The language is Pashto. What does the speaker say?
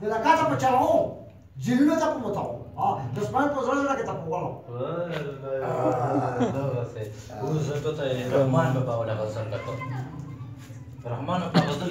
د لکاته په چلو جلونه ته په متاو دښمن په زړه زړه کې ته په ولو اوس زه ته رحمان په باور غزل وکړم رحمان په غزل